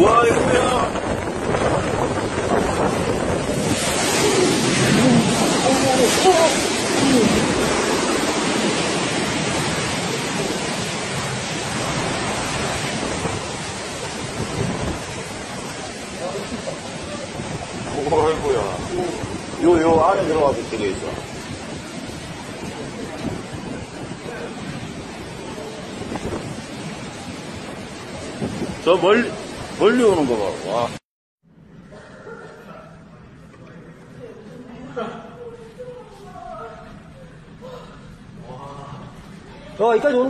와, 이거 뭐야? 어이구야. 요, 요 안에 들어가서 되게 있어. 저 멀리, 멀리 오는 거 봐. 와. 어, 여기까지 온다.